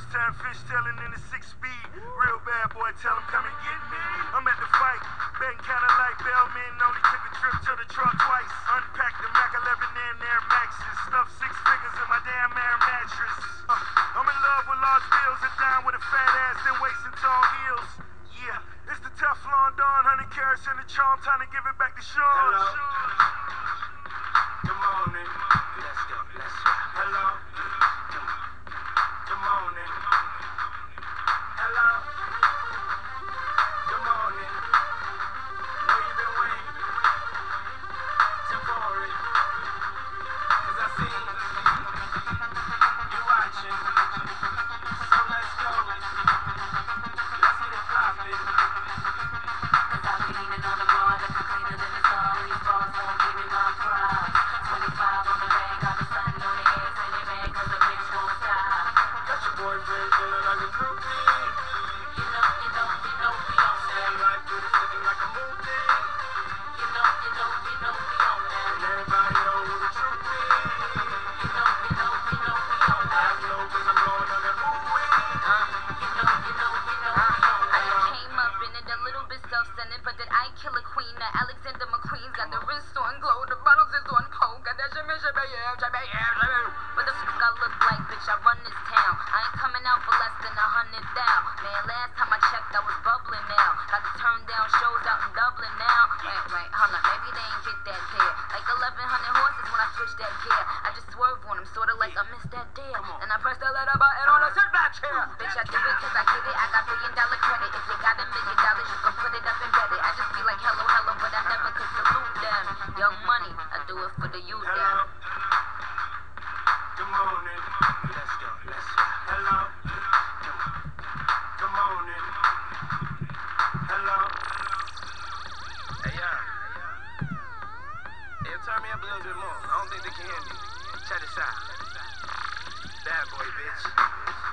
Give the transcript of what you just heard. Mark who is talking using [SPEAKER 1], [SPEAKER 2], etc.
[SPEAKER 1] First time fish tailing in the six speed. Real bad boy, tell him come and get me. I'm at the fight, betting kinda like Bellman. Only took a trip to the truck twice. Unpacked the Mac 11 and Air Maxes. Stuffed six figures in my damn air mattress. Uh, I'm in love with large bills and down with a fat ass and wasting tall heels. Yeah, it's the Teflon Don, 100 carats in the charm. Time to give it back to Sean.
[SPEAKER 2] Hello. Good
[SPEAKER 3] self-centered, but did I kill a queen? Alexander McQueen's got the wrist on glow, the bottles is on pole, got that shimmy, shimmy, yeah, shimmy, yeah, shimmy. What the fuck I look like, bitch? I run this town. I ain't coming out for less than a hundred thou. Man, last time I checked, I was bubbling now. Got to turn down shows out in Dublin now. Wait, wait, hold on, maybe they ain't get that clear. Like 1100 horses when I switch that gear. I just swerve on them, sorta like I missed that deal. And I press the letter button on the sit back chair. Bitch, I do it 'cause I get it. I got billion dollar credit. If you got a million dollars, you can put it up hello, hello, but I never could salute them. Young money, I do it for the youth
[SPEAKER 2] Hello.
[SPEAKER 3] them.
[SPEAKER 2] Good morning. Let's go. Let's go. Hello. Good morning. Hello. Hey, yeah. Hey, turn me up a little bit more. I don't think they can hear me. Check this out. Bad boy, bitch.